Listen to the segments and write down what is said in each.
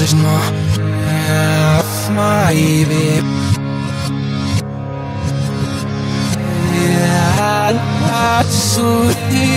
is not my baby. Yeah, so you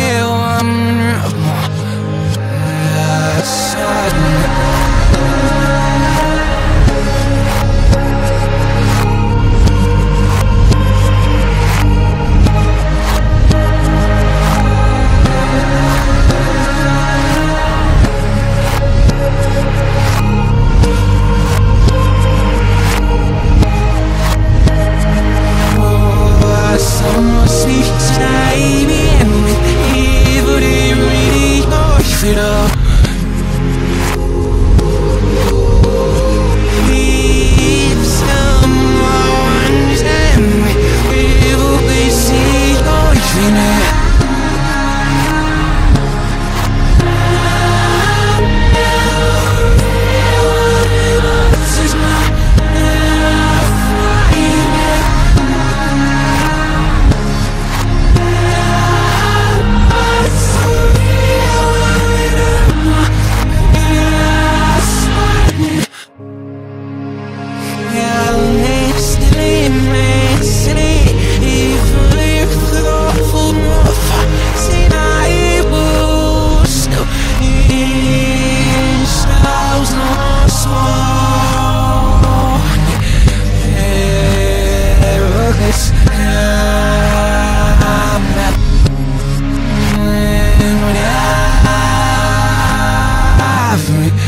drive me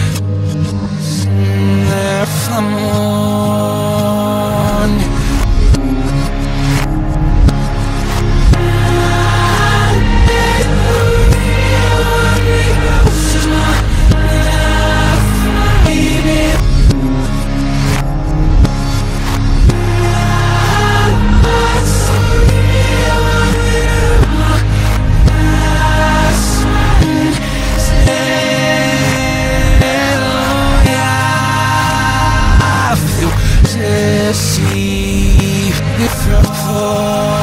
see you from far.